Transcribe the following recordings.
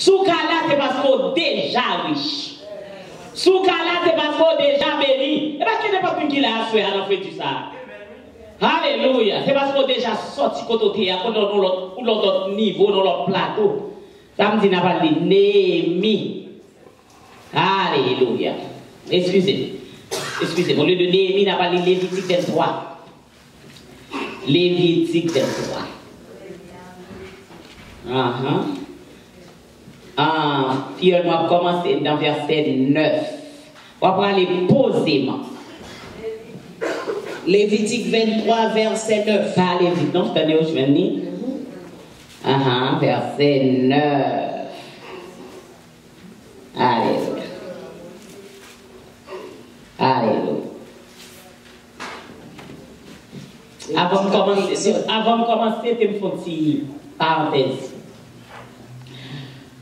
Sou ka la, c'est parce qu'on déjà riche. Sou ka la, c'est parce qu'on déjà béni. Et parce qu'il n'y a pas qui l'a assuré à l'enfer du ça. Alléluia. C'est parce qu'on déjà sorti côté qu'on dans l'autre niveau, dans l'autre plateau. Ça me dit, n'a pas dit Néhémie. Alléluia. Excusez. Excusez-moi. Le de Néhémie n'a pas dit Lévitique 23. Lévitique 23. Uh -huh. Ah, puis on va commencer dans verset 9. On va aller posément. Lévitique 23, verset 9. Pas Lévitique, non, c'est où je de Ah, ah, verset 9. Alléluia. Alléluia. Avant de commencer, avant de commencer, tu me fais une petite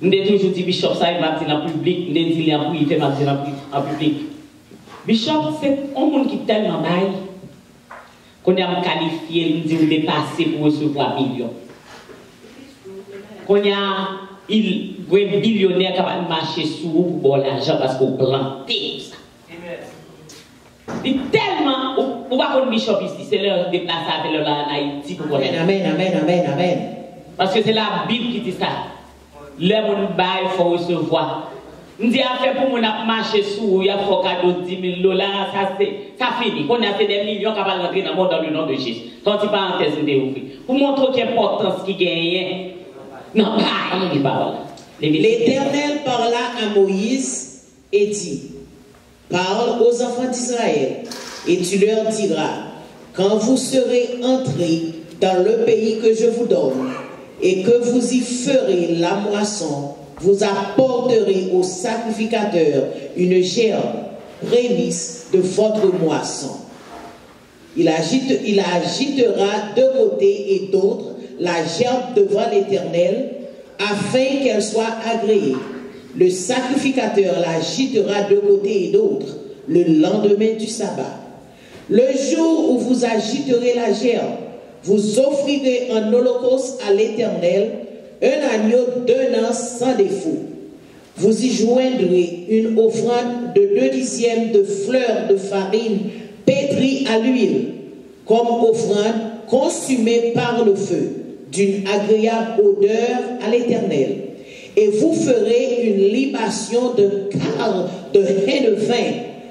parenthèse. Je toujours dit Bishop ça, dit en public, dit il a il m'a dit en public? Bishop, c'est un monde qui est tellement bail qu'on a qualifié, il dit il est passé pour recevoir millions. Qu'on a il un billionnaire qui va marcher sous pour l'argent parce qu'on planté ça. Il tellement, on va qu'on bishop ici, c'est leur déplacer avec leur en Haïti pour Amen, amen, amen, amen, amen. Parce que c'est la Bible qui dit ça. Le moun bay faut recevoir. M'di a fait pour moun a sous, il faut cadeau 10 000 dollars, ça c'est, ça fini. On a fait des millions qui vont rentrer dans le monde dans le nom de Jésus. Tant que parenthèse de ouvrir. Pour montrer l'importance qui gagne. Non, pas, on dit pas L'Éternel parla à Moïse et dit, parle aux enfants d'Israël et tu leur diras, quand vous serez entrés dans le pays que je vous donne, et que vous y ferez la moisson, vous apporterez au sacrificateur une gerbe, prémisse de votre moisson. Il, agite, il agitera de côté et d'autre la gerbe devant l'Éternel, afin qu'elle soit agréée. Le sacrificateur l'agitera de côté et d'autre le lendemain du sabbat. Le jour où vous agiterez la gerbe, vous offrirez en holocauste à l'Éternel un agneau d'un an sans défaut. Vous y joindrez une offrande de deux dixièmes de fleurs de farine pétrie à l'huile, comme offrande consumée par le feu, d'une agréable odeur à l'Éternel. Et vous ferez une libation de quart de haie de vin.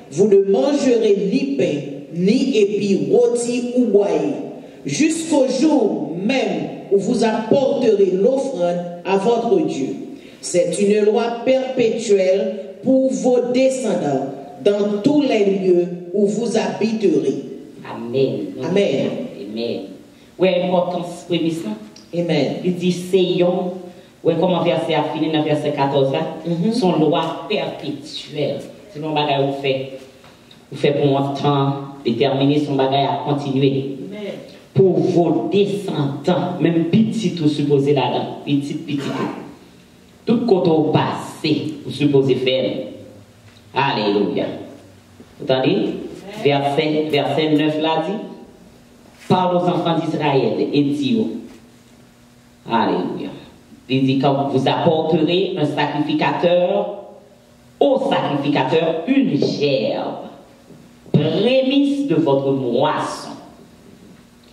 Vous ne mangerez ni pain, ni épis rôti ou boyé jusqu'au jour même où vous apporterez l'offrande à votre Dieu. C'est une loi perpétuelle pour vos descendants dans tous les lieux où vous habiterez. Amen. Amen. Amen. Oui, importance prémisse Amen. Il dit Seyon. Oui, comment verset a fini dans verset 14 là. Mhm. Son loi perpétuelle. C'est mon bagage vous fait. Vous fait pour un temps déterminé son bagage à continuer pour vos descendants, même petit tout supposé là-dedans, petit, petit tout. Côté au passé, vous supposez faire. Alléluia. Vous entendez? Verset, verset 9 là dit, parle aux enfants d'Israël et dit, Alléluia. Il dit, quand vous apporterez un sacrificateur, au sacrificateur une gerbe, prémisse de votre moisson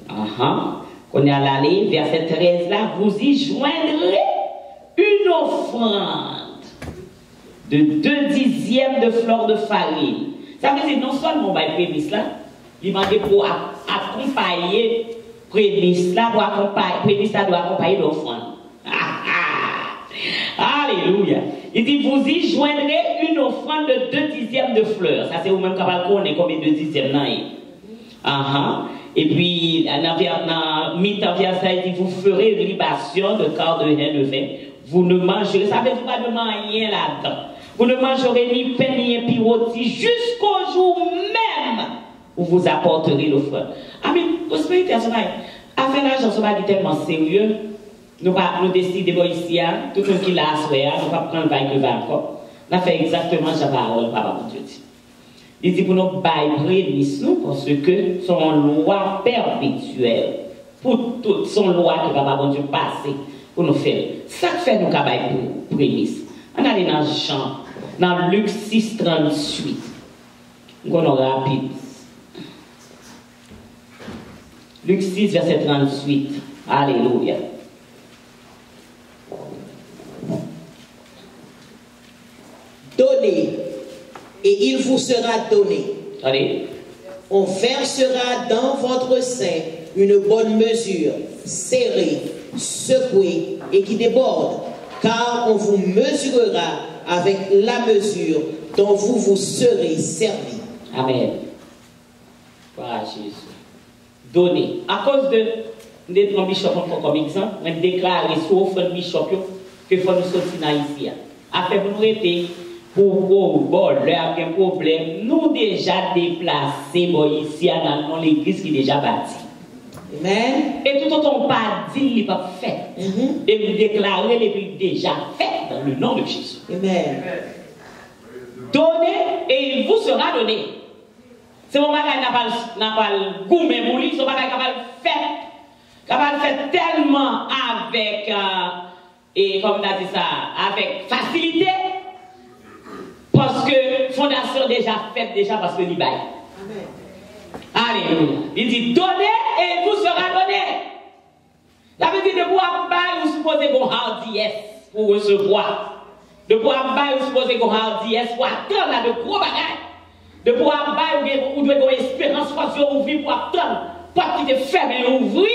on est à l'allée, verset 13 là, vous y joindrez une offrande de deux dixièmes de fleurs de farine. Ça veut dire non seulement bah, prémisse là, il m'a dit pour accompagner prémisse là, pour accompagner, prémisse là doit accompagner l'offrande. Ah, ah. Alléluia. Il dit, vous y joindrez une offrande de deux dixièmes de fleurs. Ça, c'est vous-même capable de connaître combien de dixièmes là. Ah, ah. Et puis, dans mi-temps, il dit, vous ferez une libation de quart de haine de vin. Vous ne mangerez, ça veut dire pas de rien là-dedans. Vous ne mangerez ni pain ni épi rôti jusqu'au jour même où vous apporterez l'offre. Amen. Prospérité, affaire l'argent, ce n'est pas tellement sérieux. Nous pas nous décidons ici, hein. tout le monde qui l'a assuré, nous pas prendre le bail que va encore. Nous fait exactement que parole, papa, mon Dieu. Il dit pour nous bailler nous parce que son loi perpétuelle pour toute son loi papa bon Dieu passé pour nous faire. Ça fait nous cabaye pour prémisse. On allait dans Jean, dans Luc 6, 38. On rapide. Luc 6, verset 38. Alléluia. Donnez, et il vous sera donné. Allez. On versera dans votre sein une bonne mesure, serrée, secouée et qui déborde, car on vous mesurera avec la mesure dont vous vous serez servi. Amen. Voilà Jésus. Donner. À cause de notre bishop comme exemple, on déclare sur offre bishop que nous sortir ici. Après vous nous répétez pour bon, là, un problème, nous déjà déplacés ici dans l'église qui est déjà bâtie. Amen. Et tout autant pas dit, il n'est pas fait. Mhm. Et vous déclarez les déjà fait dans le nom de Jésus. Amen. Donnez et il vous sera donné. C'est mon bagage n'a pas n'a pas le goût mais pour lui, son bagage capable faire capable faire tellement avec euh, et comme on a dit ça avec facilité parce que fondation déjà faite déjà parce que il baille. Amen. Alléluia. Il dit donnez et vous sera donné. Ça veut dire de pouvoir bailler, vous supposez qu'on hardiesse pour recevoir. De pouvoir bailler, vous supposez qu'on hardiesse pour attendre là, de gros bagages. De pouvoir bailler, vous devez avoir espérance, force ouvrir pour attendre. Pas qui te ferme et ouvrir.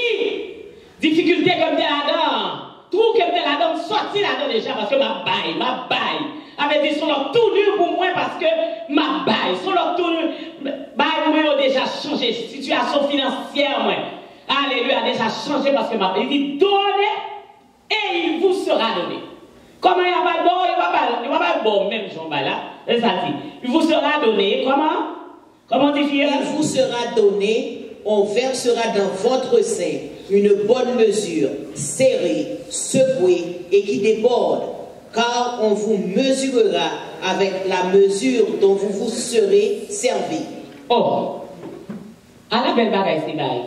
Difficulté comme t'es là-dedans. Tout comme t'es là-dedans, sorti là-dedans déjà parce que ma baille, ma baille. Avec dit, sont là tout dur pour moi parce que ma baille, sont là tout dur. Baille, moi, déjà changé. Situation financière, moi. Alléluia, a déjà changé parce que ma baille. Il dit, donnez et il vous sera donné. Comment il n'y a pas bon, il n'y a pas il va pas bon, même Jean là. Dit. Il vous sera donné. Comment? Comment dit Il vous sera donné, on versera dans votre sein une bonne mesure, serrée, secouée et qui déborde, car on vous mesurera avec la mesure dont vous vous serez servi. Oh, à la belle bagaille, c'est bagaille.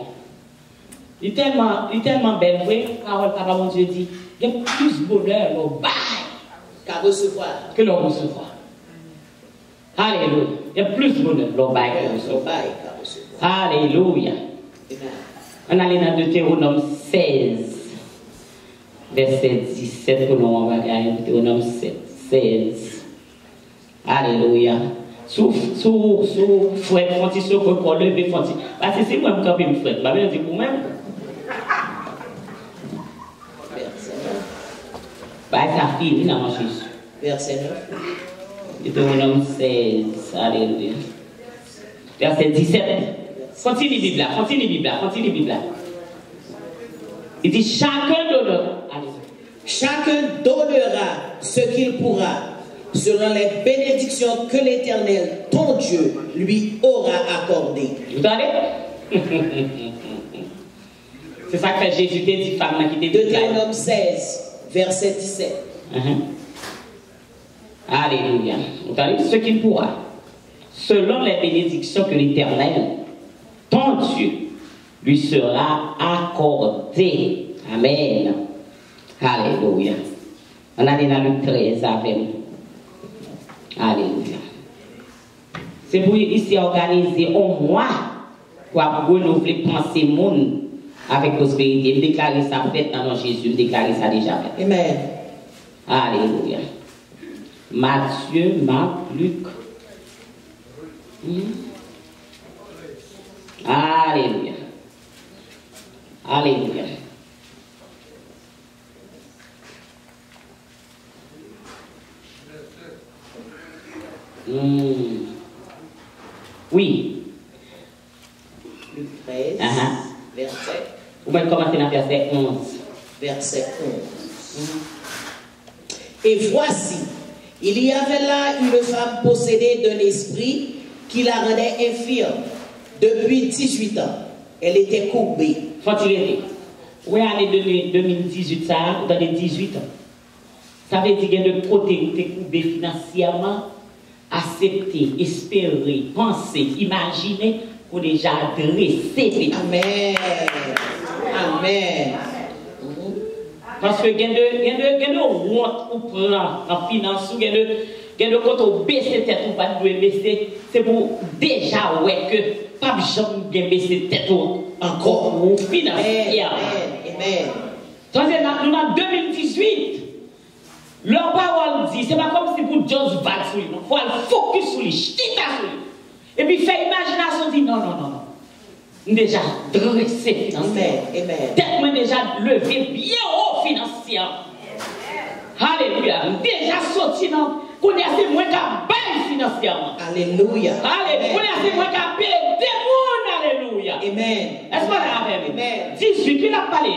Il est tellement, il est tellement belle, oui, parole, papa, mon Dieu dit, il y a plus de bonheur, le bail, Qu'à recevoir. que l'on recevoir. Alléluia. Il y a plus de bonheur, recevoir. bail qu'à recevoir. Alléluia. Amen. On allait dans Deutéronome 16, verset 17, pour nous, on va Deutéronome 7, 16. Alléluia. Sous, sous, sous, fouette, fonti, sur le corps, lever, fonti. Parce que c'est moi qui campe, me fouette. Bah, je dis pour même. Verset 9. Bah, ça finit dans mon Jésus. Verset 9. Deutéronome 16. Alléluia. Verset 17. Continue Bible là, continue Bible là, continue Bible. Il dit chacun donne. Allez. Chacun donnera ce qu'il pourra selon les bénédictions que l'Éternel, ton Dieu, lui aura accordées. Vous entendez? C'est ça que Jésus t'a dit, femme qui t'a dit. Deutéronome 16, verset 17. Mhm. Alléluia. Vous entendez? Ce qu'il pourra. Selon les bénédictions que l'Éternel, ton Dieu, lui sera accordé. Amen. Alléluia. On allait dans le 13 avec. Alléluia. C'est pour ici organiser au mois pour renouveler penser monde avec prospérité. Déclarer ça fait dans Jésus. Déclarer ça déjà fait. Amen. Alléluia. Matthieu, Marc, Luc. Hmm? Alléluia. Alléluia. Hmm. Oui. Luc 13, Ah ah. verset, Vous pouvez commencer dans verset 11. verset 11. Et voici, il y avait là une femme possédée d'un esprit qui la rendait infirme depuis 18 ans. Elle était courbée. Faut-il aider? Oui, année 2018, ça, dans les 18 ans. Ça veut dire qu'il y a de côté où tu es coupé financièrement, accepter, espérer, penser, imaginer pour déjà adresser. Amen. Amen. Parce que il y a de honte ou prend en finance, il y a de quand on baisse tête ou pas de baisser, c'est pour déjà ouais que pas jamais baisser tête ou encore ou financière. Amen. Nous en 2018. Leur parole dit, c'est pas comme si pour Jones Val sur lui, faut focus sur lui, chita sur lui. Et puis faire imagination, dit non, non, non, non. Déjà dressé financièrement. Amen. Amen. Tête déjà levé bien haut financièrement. Alléluia. Déjà sorti dans. Qu'on est assez moins qu'à bail financièrement. Alléluia. Alléluia. Qu'on est assez moins qu'à payer des mondes. Alléluia. Amen. Est-ce qu'on a avec Amen. 18, qui a parlé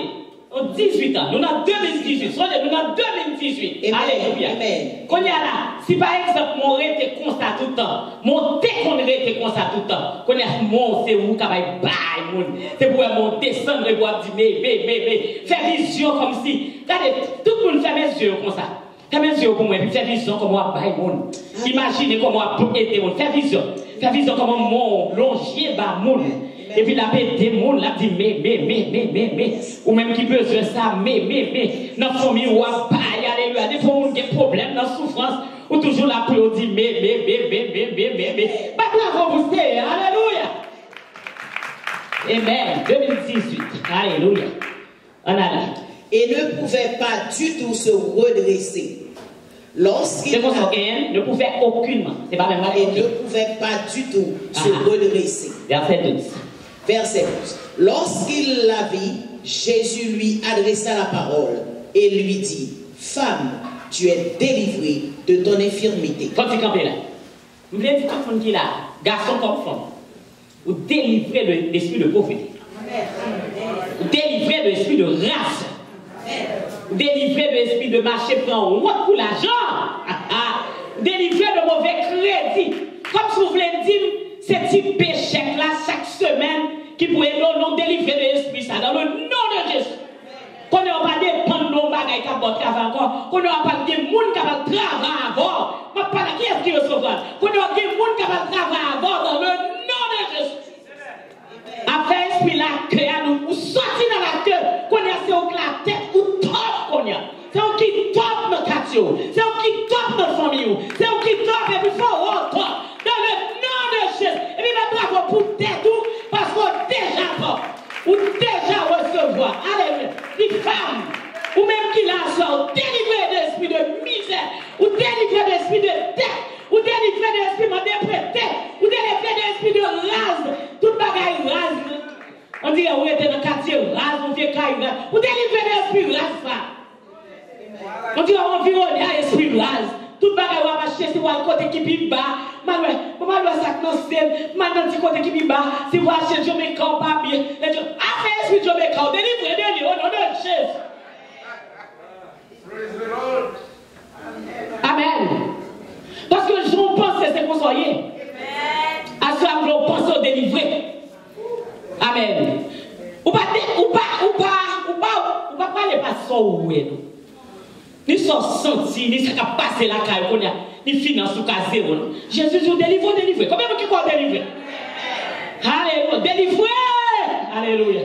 18 ans, nous avons 2018, nous avons 2018. Amen. Alléluia. Amen. Qu'on y a là, si par exemple mon été constat tout le temps, mon qu'on été constat tout le temps, qu'on y a mon c'est où qu'on va bailler mon, c'est pour mon descendre et voir dire mais mais mais mais faire vision comme si, regardez, tout le monde fait mes yeux comme ça. Fais mes yeux pour moi, puis fais vision comment on le monde. Imaginez comment on aider monde. Fais vision. Fais vision comment mon. Et puis la paix des la dit mais, mais, mais, mais, mais, mais. Ou même qui besoin ça, mais, mais, mais. Notre famille, ou à alléluia. Des fois, a des problèmes, dans souffrance. Ou toujours la paix, on dit mais, mais, mais, mais, mais, mais, mais, mais. Pas la alléluia. Amen. 2018, alléluia. On a là. Et ne pouvait pas du tout se redresser. Lorsqu'il C'est pour ça qu'elle ne pouvait aucunement, c'est pas même là, et ne pouvait pas du tout se Ah. redresser. verset 12. Verset 11. Lorsqu'il la vit, Jésus lui adressa la parole et lui dit, Femme, tu es délivrée de ton infirmité. Quand tu campes là, vous voulez dire tout le monde qui est là, garçon comme femme, ou délivrer de l'esprit de pauvreté, ou délivrer de l'esprit de race, délivrer de l'esprit de marché prendre route pour l'argent, délivrer de mauvais crédit. Comme si vous voulez dire, ce type péché là chaque semaine qui pourrait nous, délivrer de l'esprit ça dans le nom de Jésus. Qu'on n'a pas dépendre de nos bagages qui ont travail encore. Qu'on n'a pas de monde qui va travailler avant. Je ne parle qui est-ce qui recevra. Qu'on n'a pas de monde qui va travailler avant dans le nom de Jésus. Après esprit là, que nous, 옷대 nan ti kote ki mi ba, si wwa che Jomeka ou pa biye, le diyo, a fe eswi Jomeka ou, delivre de li, ou nan ches. Amen. Paske joun pense se konsoye. Aswa vlo pense ou. Amen. Ou pa, ou pa, ou pa, ou pa, ou pa pale pa sou ouwe nou. Ni son senti, ni sa ka la kaye konya, ni finan sou ka zero nou. Ou delivre delivre. Alléluia.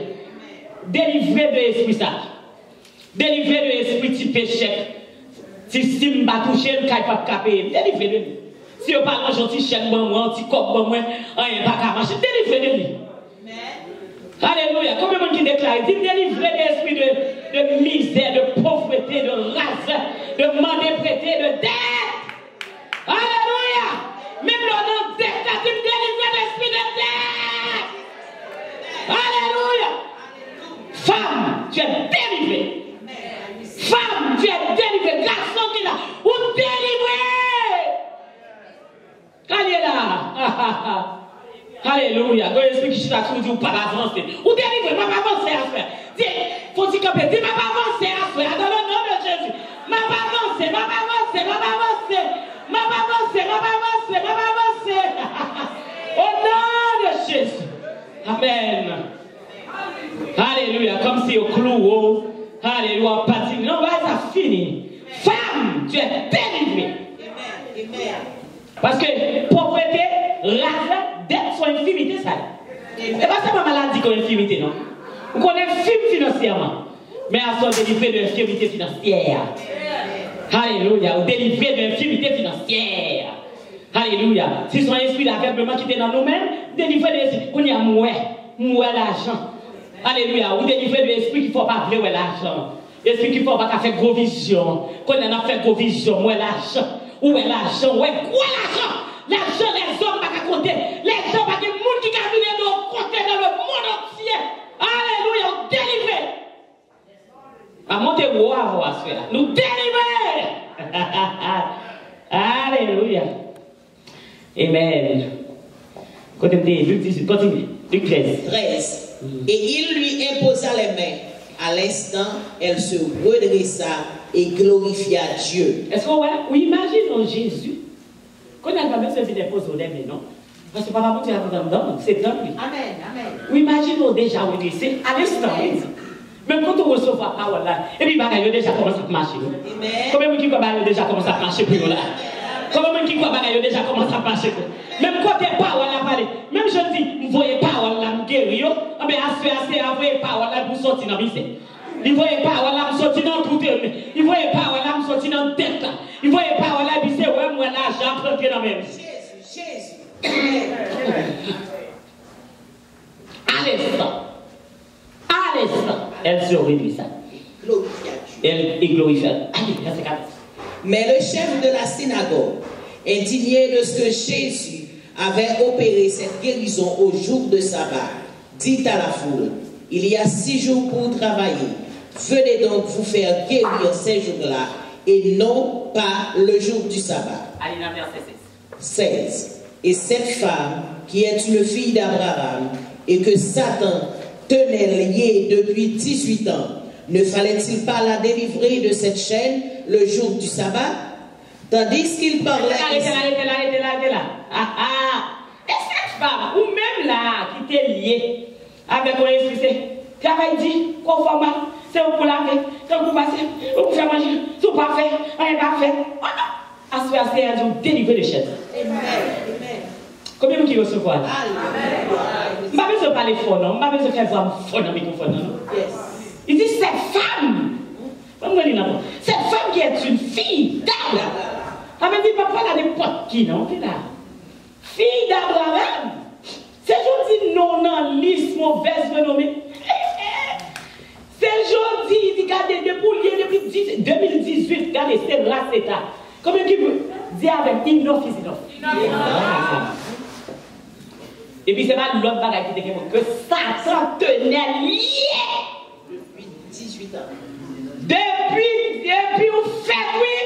Délivrer de l'esprit ça. Délivrer de l'esprit petit péché. Si si m'a touché, le caille pas capé. Délivrer de lui. Si on parle un gentil chèque, moi, un petit coq, moi, rien pas qu'à marcher. Délivrer de lui. Alléluia. Combien de monde qui déclare Dit délivrer de l'esprit de, de misère, de pauvreté, de race, de demander de dette. Alléluia. Même le nom de dette, dit délivrer de l'esprit de dette. Alléluia. Femme, tu es délivrée. Femme, tu es délivrée. Garçon qui est là, ou délivré. Alléluia. Alléluia. Quand explique que je t'ai dit ou pas avancer. Ou délivrer, m'a pas avancer à faire. Dis, faut dire camper, dis, m'a pas avancer à faire. Dans le nom de Jésus. M'a pas avancer, m'a pas avancer, m'a pas avancer. M'a pas avancer, m'a pas avancer, m'a pas avancer. Au nom de Jésus. Amen. Alléluia. Comme si au clou, Alléluia, parti. Non, bah, ça fini. Femme, tu es délivrée. Parce que pauvreté, race, dette sont infimité, ça. Et pas seulement maladie qu'on infimité, non? Vous connaissez film financièrement. Mais à son délivré de l'infirmité financière. Alléluia. Ou délivré de l'infirmité financière. Alléluia. Si son esprit d'aveuglement qui était dans nous-mêmes, délivré l'esprit. On y a moué. Moué l'argent. Alléluia. Ou délivré l'esprit qu'il ne faut pas vouloir l'argent. Esprit qu'il ne faut pas faire gros vision. Quand on a fait gros vision, moué l'argent. Où est l'argent? Où est l'argent? L'argent des hommes pas compter. Les hommes pas de monde qui a venir nous compter dans le monde entier. Alléluia. Délivré. À monter haut à voir cela. Nous délivrer. Alléluia. Amen. Continue, Luc 18, continue. Luc 13. 13. Et il lui imposa les mains. À l'instant, elle se redressa et glorifia Dieu. Est-ce qu'on voit? Oui, imaginons Jésus. Quand on a pas besoin de poser les mains, non? Parce que papa, mon Dieu, c'est dans lui. Amen, amen. Oui, imaginons déjà, oui, c'est à l'instant. il. Même quand on reçoit la parole là, et puis bagaille déjà commence à marcher. Amen. Combien de gens qui bagaille déjà commence à marcher pour nous là? De gens qui bagaille déjà commence à nous? Même quand tes paroles là parlé, même je dis, vous voyez parole vous guérir, ah ben assez assez, vous voyez parole là pour sortir dans la vie. Il voyait parole vous sortir dans tout Il voyait parole vous sortir dans la tête là. Il voyait parole là, puis c'est ouais, moi l'argent planté dans même. Jésus, Jésus. À l'instant, à l'instant, elle se réduit ça. Elle est glorifiée. Allez, 14. Mais le chef de la synagogue, indigné de ce que Jésus avait opéré cette guérison au jour de sabbat, dit à la foule, il y a six jours pour travailler. Venez donc vous faire guérir ces jours-là et non pas le jour du sabbat. Allez, verset 16. Et cette femme, qui est une fille d'Abraham, et que Satan tenait liée depuis 18 ans, ne fallait-il pas la délivrer de cette chaîne le jour du sabbat? Tandis qu'il 16. parlait. Arrêtez là, arrêtez là, arrêtez là, arrêtez là. Ah ah. Et cette femme, ou même là, qui était liée avec mon esprit, travail dit, conformément, c'est pour laver, c'est pour passer, c'est pour faire manger, c'est pour pas faire, rien pas faire. Oh non. À ce moment c'est un délivrer de chaîne. Amen. Amen. Combien de qui recevoir? Là? Amen. Je ne vais pas parler fort, non? Je ne vais pas faire voix fort dans le microphone, non? Yes. Il dit ces femmes, cette femme qui est une fille d'Abraham. Avec dit papa là n'importe qui non, qui là. Fille d'Abraham. C'est aujourd'hui non non lisse mauvaise renommée. Eh, eh. C'est aujourd'hui, il dit regardez depuis 2018, regardez c'est là, c'est là. Combien qui veut dire avec enough is enough. Et puis c'est pas l'autre bagaille qui te que Satan tenait lié. Depuis 18 ans. Depuis, depuis vous faites oui.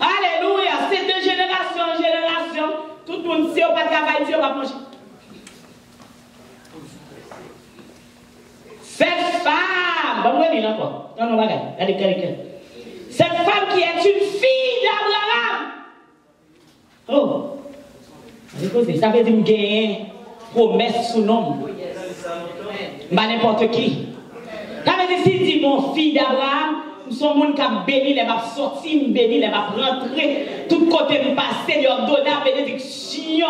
Alléluia. C'est de génération en génération. Tout le monde sait, on va travailler, on va manger. Cette femme, bon. Non, non. Allez, quelqu'un. Cette femme qui est une fille d'Abraham. Oh. Écoutez, ça veut dire que promesse sous nom. Pas n'importe qui. Veut dire si dit mon fille d'Abraham, nous sommes qui a béni, les m'a sorti, béni, les m'a rentré, tout côté me passer, leur donner la bénédiction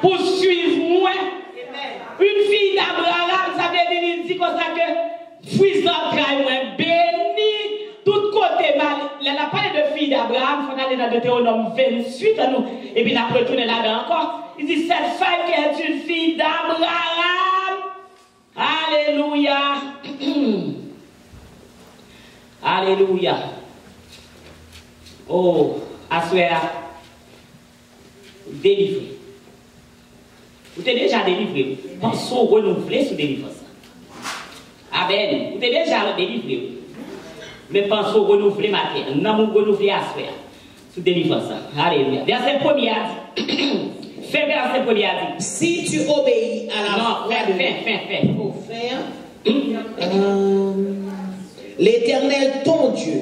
pour suivre moi. Une fille d'Abraham, ça veut dire il dit comme ça que puissant travail moi béni, tout côté mal. Elle a parlé de fille d'Abraham, il faut aller dans Deutéronome 28 à nous, et puis on retourner là-dedans encore. Il dit cette femme qui est une fille d'Abraham. Alléluia. Alléluia. Oh, Aswea, délivré. Vous êtes déjà délivré. Pensons renouveler ce délivrance. Amen. Vous êtes déjà délivré. Mais pensons renouveler ma terre. Nous avons renouvelé Aswea. Ce délivrance. Alléluia. Verset premier a dit. Fais verset premier a dit. Si tu obéis à la Non, voix fais, de fais, fais, fais. Faut faire. Euh, L'Éternel, ton Dieu,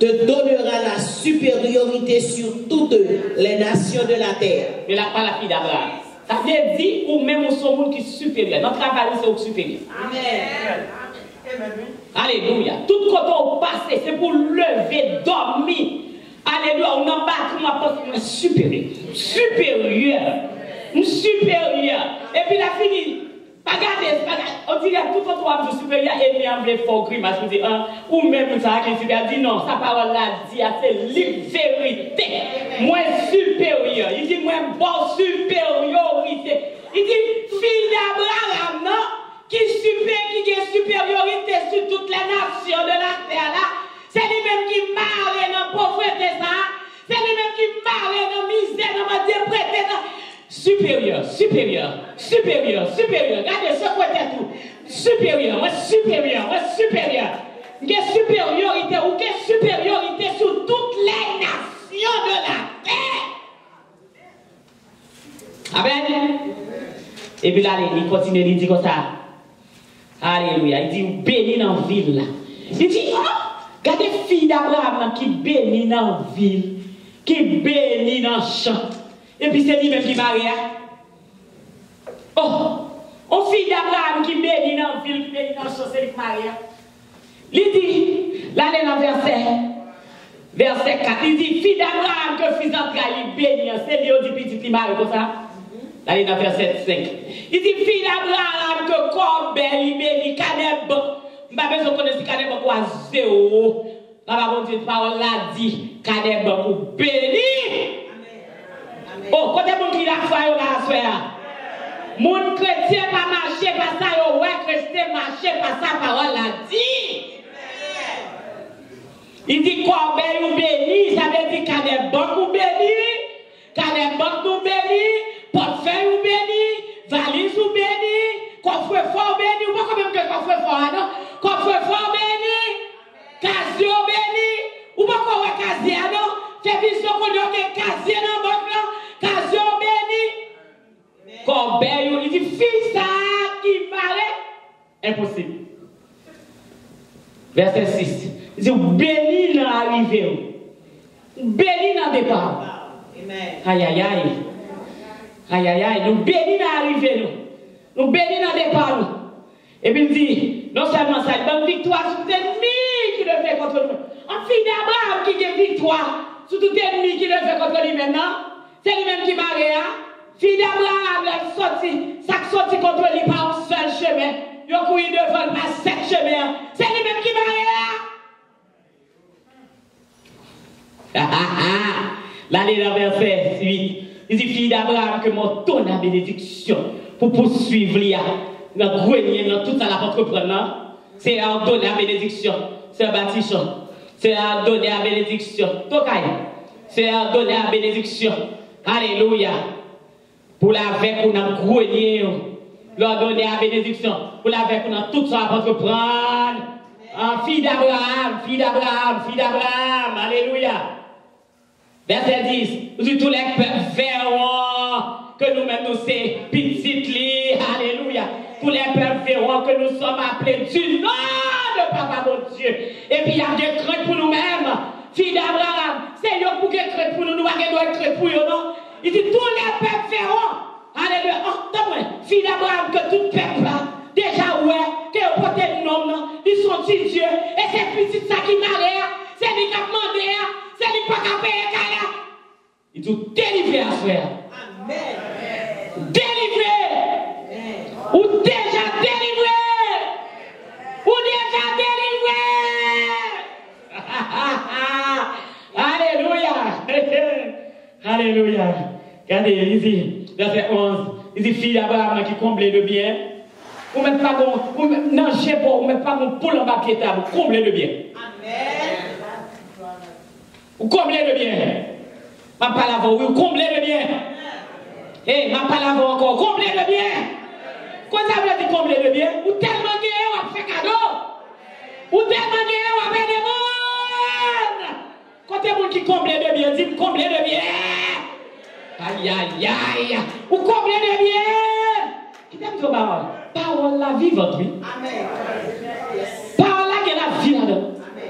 te donnera la supériorité sur toutes les nations de la terre. Mais la pas la fille d'Abraham. Ça veut dire, ou même au son monde qui est supérieur. Notre travail, c'est au supérieur. Alléluia. Tout côté au passé, c'est pour lever, dormir. Alléluia. On n'a pas tout ma poste, supérieur. Supérieur. Supérieur. Et puis la fini. Regardez, on dirait tout autre homme supérieur et bien en fort grimace, vous dites, hein, ou même ça qui supérieur dit non, sa parole là dit, c'est la vérité. Moi supérieur, il dit, moi bon supériorité. Il dit, fille d'Abraham, non, qui super, qui a supériorité sur toutes les nations de la terre là, c'est lui-même qui marre dans la pauvreté ça, c'est lui-même qui marre dans la misère, dans la dépressé supérieur, supérieur, supérieur, supérieur. Regardez ce côté tout. Supérieur, moi supérieur, moi supérieur. Quelle supériorité ou quelle supériorité sur toutes les nations de la terre. Amen. Et puis là, il continue, il dit comme ça. Alléluia. Il dit, béni dans la ville. Il dit, oh, Gade fi d'Abraham nan ki beni nan vil, ki beni nan chan, epi se li men ki maria. Oh, oh on fi d'Abraham ki beni nan vil, ki beni nan chan, se li ki maria. Li di, lale nan verset, verset 4, li di, fi d'Abraham ke fizan tra li beni nan, se li yo di piti ki maria kon sa. Lale nan verset 5, li di, fi d'Abraham ke kon beni, beni, kane bon, Mba bezon konesi kadeb an kwa ze ou. Baba bon diye parol la di kadeb an pou beni. Oh, kote moun ki la fwa yo la aswe ya. Moun kretye pa mache pa sa yo wè kretye mache pa sa parol la di. Il di korbe yo beni, sa ve di kadeb an pou beni. Kadeb an pou beni, potfe yo beni, valiz yo beni. Béni, portefeuille ou béni, valise ou béni, coffre fort béni, ou pas quand même que coffre fort, non? Coffre fort béni, casio béni, ou pas qu'on va casier, non? Fais vision qu'on a que casier dans la banque, là. Casio béni. Corbeil, il dit, fils ça qui paraît impossible. Verset 6. Il dit, béni dans l'arrivée. Béni dans le départ. Aïe, aïe, aïe. Aïe, aïe, aïe. Nous bénis dans l'arrivée. Nous, nous bénis dans le départ. Et puis il dit, non seulement ça, il donne victoire sur les ennemis qui le fait contre nous. En fille d'Abraham qui a victoire sur tout ennemi qui le fait contre lui maintenant. C'est lui-même qui m'a hein? Fille d'Abraham, elle sorti, ça sorti contre lui par un seul chemin. Il a couru devant par sept chemins. C'est lui-même qui m'a Ah ah ah. Là, il verset 8. Il dit, fille d'Abraham, que mon ton la bénédiction pour poursuivre l'IA. Dans grenier, dans tout ça, la. C'est à donner la bénédiction. C'est un bâtisseur. C'est à donner la bénédiction. C'est à donner la bénédiction. Alléluia. Pour la veille pour notre grenier, leur donner la bénédiction. Pour la veille pour notre tout ça, entreprendre. En fille d'Abraham, fille d'Abraham, fille d'Abraham. Alléluia. Verset 10. Nous tous les verront que nous-mêmes nous c'est petit Alléluia. Tous les pères verront que nous sommes appelés du nom de Papa mon Dieu. Et puis il y a des craintes pour nous-mêmes. Fille d'Abraham, c'est pour que pour nous, nous pas crainte pour eux, non? Il dit tous les peuples verront. Alléluia. Entends-moi, fille d'Abraham, que tout peuple déjà ouais, que vous portez le nom? Ils sont petits Dieu. Et c'est petit ça qui m'a c'est lui qui a demandé, c'est lui qui a payé Il dit délivrer à frère. Amen. Délivrer. Ou déjà délivré. Ou déjà délivré. Alléluia. Alléluia. Regardez, il dit, verset 11, il dit, fille d'Abraham qui comble le bien. Ne mettez pas mon, non, je sais pas, vous ne mettez pas en bas pied vous comblez le bien. Vous comblez le bien. Ma parole avant, vous comblez le bien. Eh, ma parole avant encore, comblez le bien. Quoi ça veut dire combler le bien? Ou tellement gagné, on a fait cadeau? Ou tellement gagné, on a fait des mondes. Quand t'es monde qui comble le bien, dis combler le bien. Aïe, aïe, aïe. Ou combler le bien. Qui t'aime ton parole? Parole la vivante, oui. Amen. Parole là qui est la vie là-dedans.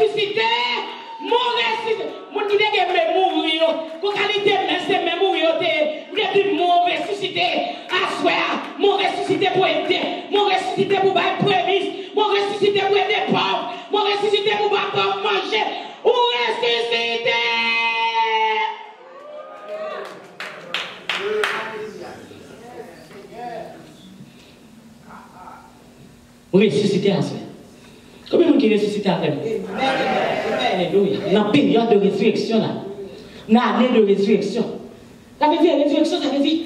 ressuscité, mon ressuscité. Mon qui n'est mourir, qu'en qualité c'est même mourir, je dis mon ressuscité, assoir, mon ressuscité pour aider, mon ressuscité pour battre prémisse, mon ressuscité pour aider pauvres, mon ressuscité pour battre manger, ou ressuscité. Ressuscité qui ressuscité avec Alléluia. Dans la période de résurrection, là. Dans l'année de résurrection. Dire, résurrection, ça veut dire,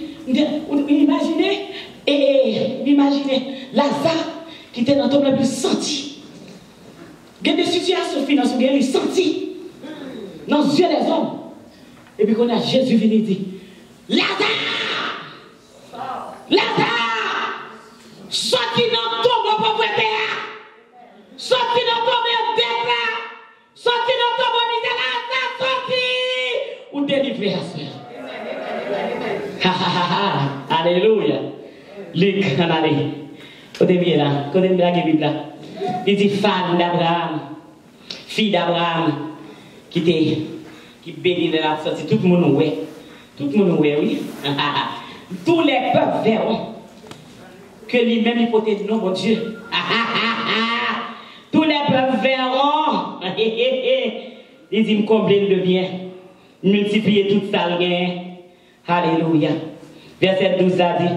imaginez, et imaginez Lazare qui était dans ton le plus senti. Il y a des situations financières, il senti dans les yeux des hommes. Et puis qu'on a Jésus venu Lazare! Lazare! Sorti dans ton terre! Sorti dans ton misère! Sorti! Ou délivré à soi. Alléluia. Luc, en allez. Côté bien là, côté bien la Bible là. Il dit femme d'Abraham, fille d'Abraham, qui était, qui bénit de la sortie. Tout le monde ouais. Tout le monde ouais, oui. Tous les peuples verront que lui-même il portait non, mon Dieu. Tous les peuples verront. il dit, me combler de bien. Multiplier tout ça, Alléluia. Verset 12 a dit,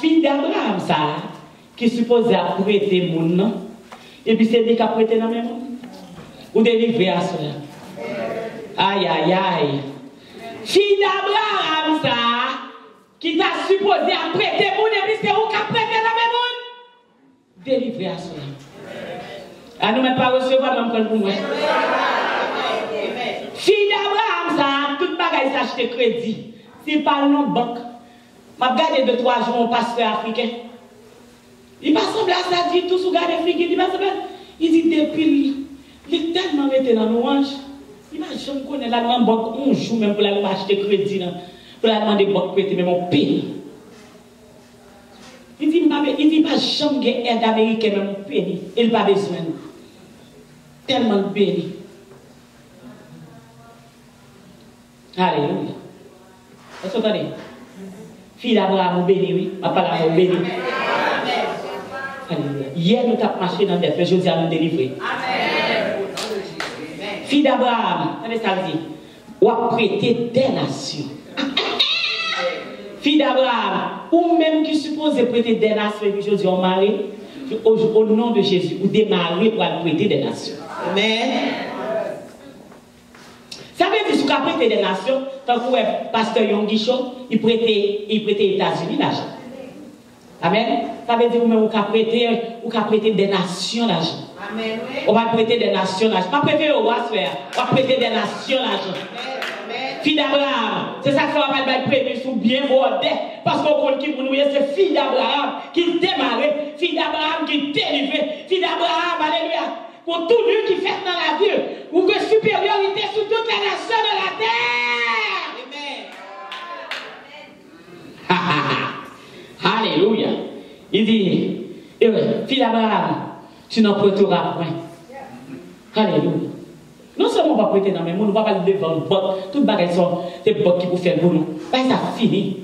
fille d'Abraham, ça, qui supposait prêter mon nom, et puis c'est lui qui a prêté dans le même Ou délivrer à cela. Aïe, aïe, aïe. Fille d'Abraham, ça, qui t'a supposé prêter mon et puis c'est où qui a prêté dans le même. Délivrer à cela. À nous même pas recevoir même quand pour moi. Fille d'Abraham, ça, toute bagaille s'acheter crédit. C'est pas non banque. M'a gardé deux, trois jours un pasteur africain. Il m'a semblé à ça, dit tout sous garde africain. Il m'a semblé, il dit depuis, il tellement été dans hanches. Imagine est là dans banque un jour même pour aller acheter crédit, pour aller demander banque prêter même mon pays. Il dit, il dit, pas même pays. Il n'a pas besoin. Tellement béni. Alléluia. Est-ce que vous entendez? Fille d'Abraham, béni, oui. Ma parole, béni. Alléluia. Hier, nous avons marché dans des faits, je dis à nous délivrer. Amen. Fille d'Abraham, savez ça dit? Ou a prêté des nations. Fille d'Abraham, ou même qui suppose prêter des nations, et puis je dis, on marie, au, au, nom de Jésus, ou démarrer pour prêter des nations. Amen. Ça veut dire qu'à prêter des nations, tant que pasteur Yongicho, il prêtait, il prêtait États-Unis l'argent. Amen. Ça veut dire que vous prêter, vous prêter des nations l'argent. Amen. On va prêter des nations l'argent. Pas prêter au roi faire. On va prêter des nations l'argent. Fille d'Abraham, c'est ça qu'on va pas prévu sous bien bordé. Parce qu'on compte qui vous nous c'est fille d'Abraham qui démarre, fille d'Abraham qui délivre, fille d'Abraham, alléluia. Pour tout lieu qui fait dans la vie, ou que supériorité sur toutes les nations de la terre. Amen. Alléluia. Il dit, eh fille tu n'en prêteras point. Alléluia. Non seulement on va prêter dans le monde, on va pas devant le bot. Tout le bagage sont des bottes qui vous font pour nous. Bah, ça fini.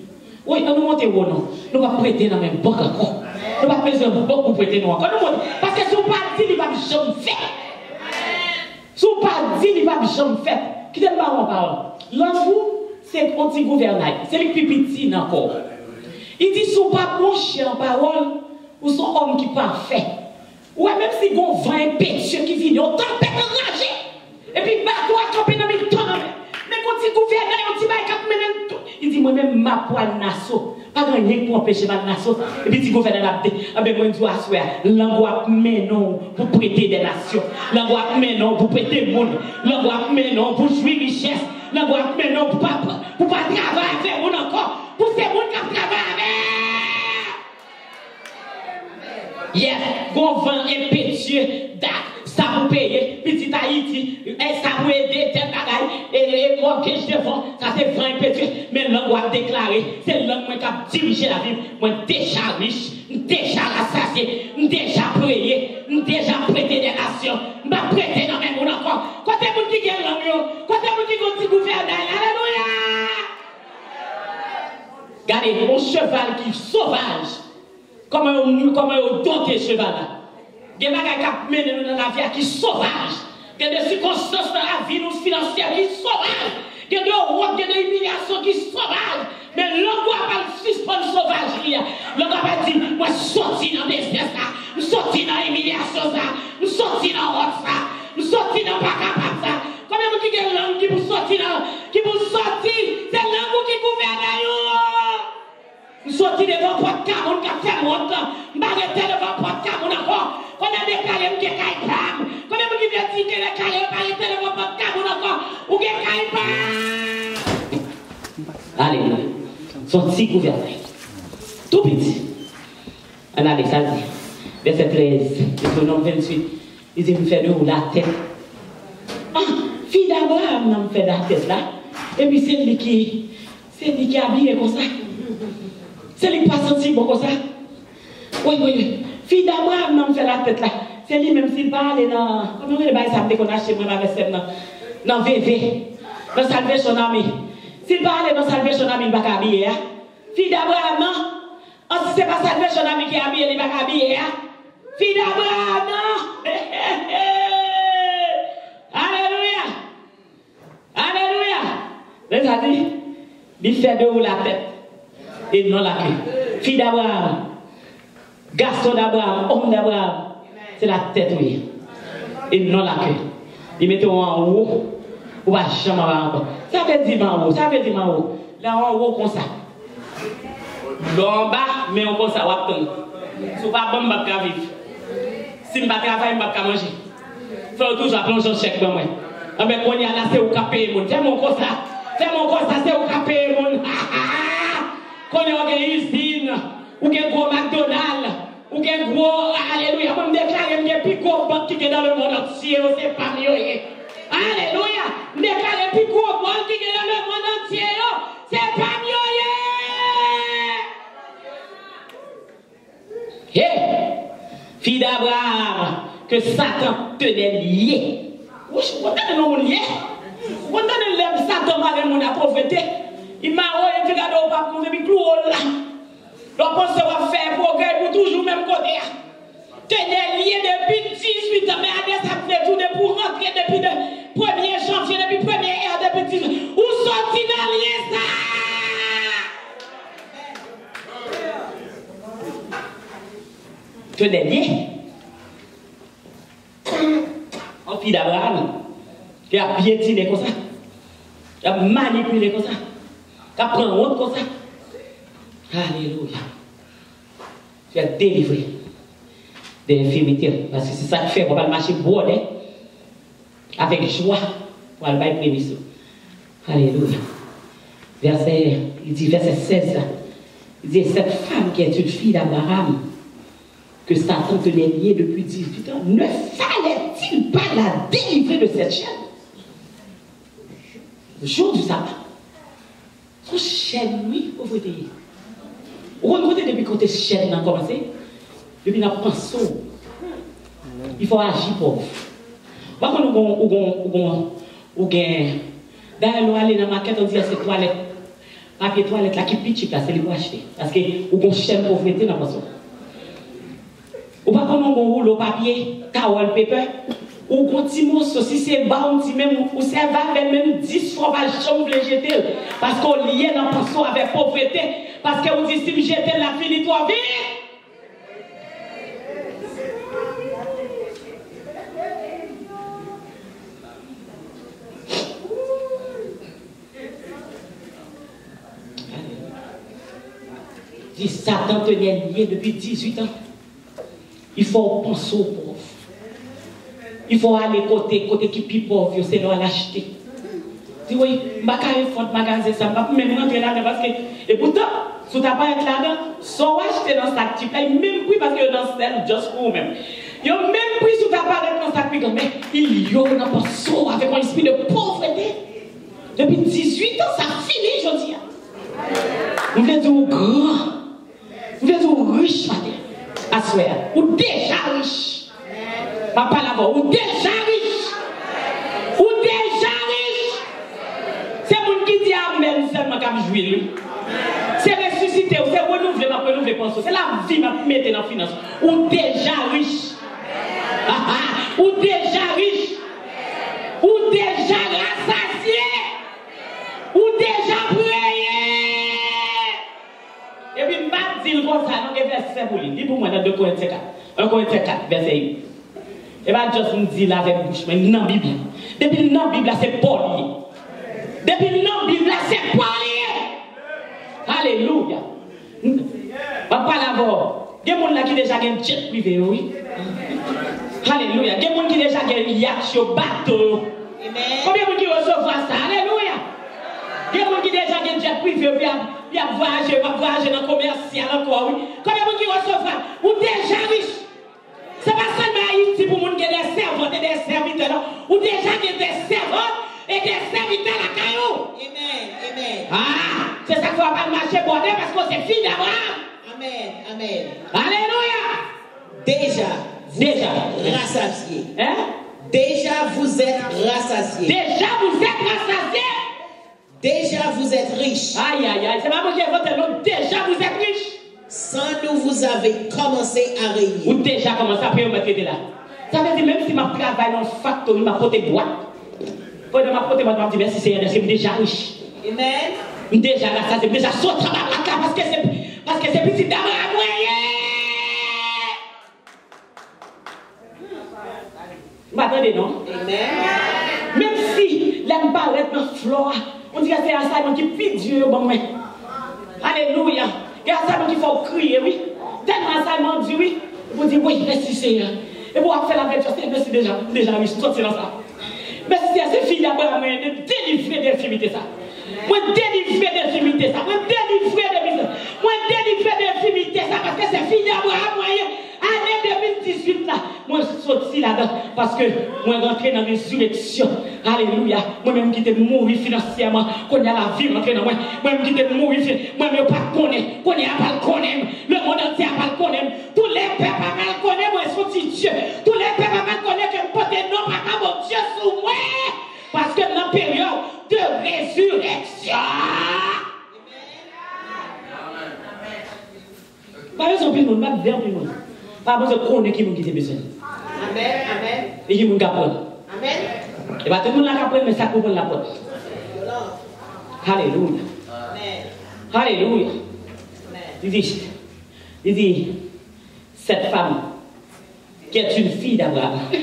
Oui, on nous monte au nom. Nous va prêter dans le même bot encore. Nous un bot pour prêter nous encore. Parce que si on pas dit, il va jamais faire. Si on pas dit, il va jamais faire. Qui est pas en parole? L'amour, c'est un petit gouvernail. C'est le plus petit encore. Il dit, si on pas branché en parole, ou son homme qui parfait. Ouais, même si on vent impétueux qui vient, on tempête enragé. Et puis, bateau a campé dans le temps. Mais quand il dit, dit, moi-même, ma nasso. Pas grand rien pour empêcher ma nasso. Et puis, il gouverne la ben, moi, je dois asseoir. L'angoisse, pour prêter des nations. L'angoisse, mais non, pour prêter monde. L'angoisse, mais non, pour jouir richesse. L'angoisse, mais non, pour pas, pour pas travailler avec monde encore. Pour ces gens qui. Yes, gon vent impétueux, ça vous paye, petit Haïti, ça vous aider, tel bagaille, et moi que je devant, ça c'est vent impétueux, mais l'homme doit déclarer, c'est l'homme qui a dirigé la vie, moi déjà riche, déjà rassasié, déjà prié, déjà prêté des nations, m'a prêté dans mes monde encore, quand c'est vous qui gagne l'homme, quand c'est vous qui gagne gouvernail, alléluia! Regardez, mon cheval qui est sauvage, comme un, comme un cheval là. gen bagay kap mene nou nan la viya ki sovaj, gen de sikonsans nan la vi nou finansya ki sovaj, gen de wot, gen de imilyasyon ki sovaj, men lòk wap al sispon sovaj liya, lòk wap al di, mwen soti nan beznes la, mwen soti nan imilyasyon la, mwen soti nan wot sa, mwen soti nan pakapap sa, Kome moun ki gen lang ki moun soti nan? Ki moun soti? Se lang moun ki gouverne yo! Moun soti devan pot ka moun ka ten wot la. Mbage ten de kale ou gen kay pam. Kome mou ki vle ti ke le kale ou pari tele mou pot kabou nan kon. Ou gen kay pam. Ale mou. Son ti gouverne. Tout piti. An ale sa zi. Verset 13. Verset 28. Izi mou fè de ou la tèt. Ah! Fi d'abord nan mou fè da tèt la. E pi se li ki... Se li ki abli e kon sa. Se li ki pa senti bon kon sa. Ouye ouye ouye. Fille d'Abraham, me fait la tête là. C'est lui même s'il parle dans, comment on va ça qu'on a chez moi avec dans, dans VV, dans Salvation Army. S'il parle dans Salvation Army, il va habiller. Hein? Fille d'Abraham, non? Oh, si ce n'est pas Salvation Army qui est habillé, il va habiller. Hein? Fille d'Abraham, non? Alléluia. Alléluia. Les amis, il fait de vous la tête et non la queue. Fille d'Abraham, Garçon d'Abraham, homme d'Abraham, c'est la tête, oui. Et non la queue. Il mettent en haut, ou à jamais en Ça veut dire en haut, ça veut dire en haut. Là en haut comme ça. Là en bas, mais on comme ça, on attend. Si pas bon, je ne vivre. Si je ne travaille pas, je ne manger. Faut toujours plonger un chèque pour moi. Ah, mais quand il y a là, c'est au capé, mon. Fais mon comme ça. Fais mon comme ça, c'est au capé, mon. Quand il y a une usine, ou un gros McDonald's, ou un gros, alléluia, je me déclare qu'il y a plus gros banque qui est dans le monde entier, c'est pas mieux. Alléluia. Je déclare plus gros banque qui est dans le monde entier, c'est pas mieux. Hé, fille d'Abraham, que Satan tenait lié. Oui, je suis content de nous lier. Content de l'homme Satan m'a mon pauvreté. Il m'a dit, tu regardes au pape, mon ami, clou là. Donc, on se va faire progrès pour toujours même côté. Lié depuis 18 ans, mais à ça pour rentrer depuis le 1er janvier, depuis 1er heure, depuis 18 ans. Où sorti dans lien ça? Tenez lié. En fille d'Abraham, qui a piétiné comme ça, qui a manipulé comme ça, qui a pris honte comme ça. Alléluia. Tu as délivré des infirmités. Parce que c'est ça qui fait qu'on va marcher bordé avec joie pour aller. Alléluia. Verset, il dit, verset 16 là. Il dit, cette femme qui est une fille d'Abraham, que Satan tenait liée depuis 18 ans, ne fallait-il pas la délivrer de cette chaîne? Le jour du sabbat. Son chaîne, oui, pauvreté. Comptez depuis cette chaîne a commencé Depuis la pensée. Il faut agir pauvre. Par contre, ou gain. D'ailleurs, allons dans la market, on dit à cette toilette. Papier toilette là qui pitch là, c'est pour acheter. Parce que ou gon chaîne pauvreté dans la pensée. Ou pas comme on roule papier, towel paper, ou qu'on morceau, si c'est bas, on dit même, ou c'est va même 10 fois par chambre les jeter. Parce qu'on lié dans le pensée avec pauvreté. Parce qu'on dit, si je la fini, toi, vite. Satan tenait lié depuis 18 ans. Il faut penser pauvres. Il faut aller côté, côté qui est pauvre, c'est là l'acheter. Dis oui, je ne vais pas magasin ça, ne vais pas rentrer là-dedans parce que, et pourtant, si tu n'as pas être là-dedans, sans acheter dans ce type, même prix parce que dans celle just pour même. Même prix si tu n'as pas dans ce type, mais il y a un pension avec un esprit de pauvreté. Depuis 18 ans, ça finit, je dis. Vous êtes grand. Vous êtes riche, matin. À souhait. Ou déjà riche. Ma pa la bon. Ou deja riche. Ou deja riche. Se moun ki di a mè ou selman kam jwil. Se resusite ou se renouvle ma renouvle konso. Se la vi ma mette nan finans. Ou deja riche. Ou deja riche. Ou deja rassasye. Ou deja preye. E pi mbak di l kon sa nan e verset pou li. Li pou mwen nan 2 Korintie 4. 1 Korintie 4 verset 8. Et bien, Dieu nous là avec bouche, mais dans la Bible. Depuis dans la Bible, c'est Paul. Depuis dans la Bible, c'est Paul. Alléluia. On va parler avant. Il y a des gens qui déjà un jet privé, oui. Alléluia. Il y a des gens qui déjà un yacht sur bateau. Combien de gens qui reçoivent ça? Alléluia. Il y a des gens qui déjà un jet privé, puis il y a voyagé, il voyagé dans le commercial encore, oui. Combien de gens qui ça? Ou déjà riche. Ce n'est pas seulement Des servantes et des serviteurs, ou déjà des servantes et des serviteurs à Caillou. Amen. Amen. Ah, c'est ça ne faut pas marcher pour parce que c'est fille d'Abraham. Amen. Amen. Alléluia. Déjà, vous Déjà. êtes rassasiés. Hein? Déjà, vous êtes rassasiés. Déjà, vous êtes rassasiés. Déjà, vous êtes riches. Aïe, aïe, aïe. C'est pas moi qui ai l'autre. Déjà, vous êtes riches. Sans nous, vous avez commencé à régner. Ou déjà commencé à payer me mettre là. Ça veut dire, même si je travaille dans le factory, je porté boîte. Quand je porté boîte, je me dis merci Seigneur, je suis déjà riche. Amen. Déjà là, ça c'est déjà sauté à la carte parce que c'est parce que c'est petit d'abord à moyen. Vous m'attendez, non? Amen. Même si l'aime paraît dans flore, on dit que c'est un Simon qui prie Dieu bon moi. Alléluia. Il y a un Simon qui faut crier, oui. Tellement Simon dit oui. Vous dites oui, merci Seigneur. Et avez fait la vertu, c'est merci déjà, déjà, oui, sortez dans ça. Merci à ces filles d'Abraham de délivrer des infimités ça. Moi délivrer des infimités ça. Moi délivrer des infimités. Moi délivrer des infimités ça parce que ces filles d'Abraham moyen année 2018 là, moi sorti là-dedans parce que moi rentré dans résurrection. Alléluia. Moi-même qui t'ai mourir financièrement, qu'on y a la vie rentrée dans moi. Moi-même qui t'ai mourir, moi-même pas connaître, qu'on y a pas Pas connaître qui nous qui besoin. Amen. Amen. Et qui nous apprend. Amen. Et bien tout le monde l'a appris, mais ça comprend la porte. Alléluia. Amen. Alléluia. Amen. Il dit, il dit, cette femme qui est une fille d'Abraham.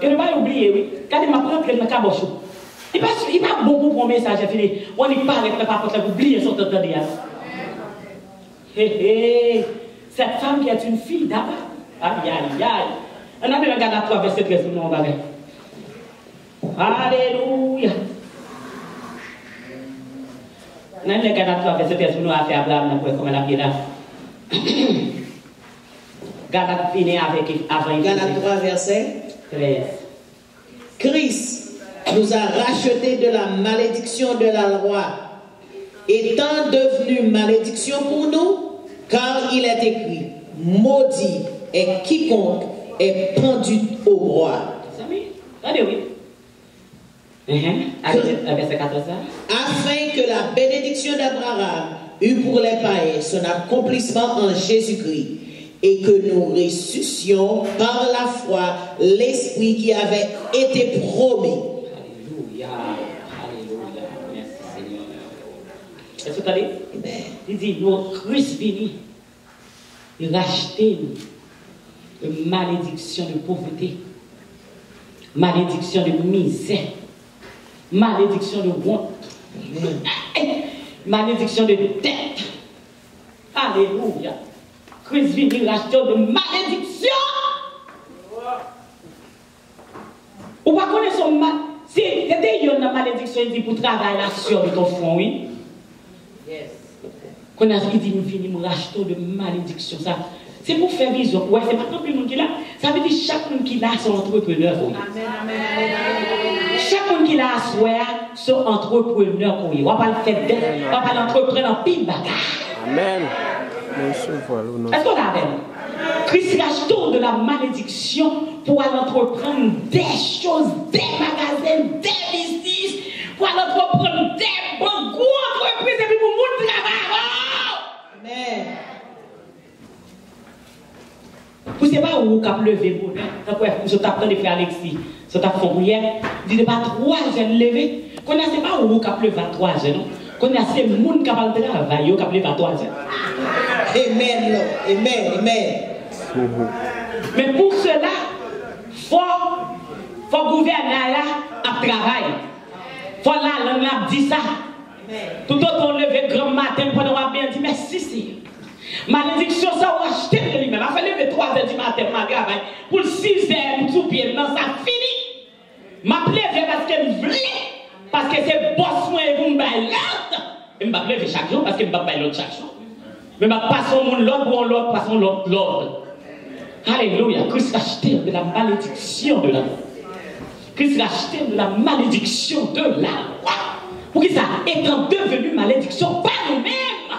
Que ne pas oublier, oui. Quand il m'a pris dans le cabochon. Il va il va beaucoup pour message, fini. On y parle, il ne pas oublier son temps de. Hé hé, cette femme qui est une fille d'Abraham. Aïe aïe aïe. On a bien regardé à 3 verset 13, nous on va Alléluia. On a bien regardé à 3 verset 13, nous on va faire Abraham, comme elle a fait là. Galate fini avec avant Galates 3, verset 13. Christ nous a rachetés de la malédiction de la loi, étant devenu malédiction pour nous, car il est écrit, maudit est quiconque est pendu au roi. Sami, regardez oui. Avec le verset 14 ça? afin que la bénédiction d'Abraham eût pour les païens son accomplissement en Jésus-Christ, et que nous ressuscions par la foi l'Esprit qui avait été promis. Alléluia. Alléluia. Merci Seigneur. Il dit, nous, il racheter nous de malédiction de pauvreté, malédiction de misère, malédiction de honte, malédiction de tête. Alléluia. Christ venu racheter de malédiction. Ou pas connaître son mal. Si, a une malédiction, il dit pour travailler la sueur de ton front, oui. Qu'on a dit, nous venons nous racheter de malédiction. Ça, c'est pour faire vision. Ouais, c'est pas tant le monde qui est là. Ça veut dire chaque monde qui est là, c'est entrepreneur. Chaque monde qui est là, c'est son entrepreneur. oui. On va pas le faire d'être. On va pas l'entreprendre en pile bagarre. Amen. Est-ce qu'on a même? Christ rachète de la malédiction pour aller entreprendre des choses, des magasins, des business, pour aller des bonnes gros entreprises et puis pour mon travail. Amen. Vous ne savez pas où vous avez levé pour vous avez de faire Alexis, vous avez fait prière, vous n'avez pas trois jeunes levés. Qu'on ne sait pas où vous avez levé trois jeunes? Qu'on a ces gens qui ont travaillé, qui ont levé trois jeunes. Amen. Amen. Amen. Mais pour cela, faut, faut gouverner là à travail. Faut là, l'on a dit ça. Tout autant lever grand matin pour nous bien dit merci Seigneur. Malédiction, ça, on acheté de lui-même. A fait lever 3 h du matin, ma travail. Pour 6 h, tout pied, non, ça fini. M'a levé parce que je voulais. Parce que c'est boss moi et vous me l'autre. Et je lever chaque jour parce que je ne l'autre chaque jour. Mais je passe mon l'autre pour l'autre, passons l'autre, l'autre. Alléluia. Christ acheté de la malédiction de la. Christ a acheté de la malédiction de la loi. Pour ça étant devenu malédiction par nous-mêmes.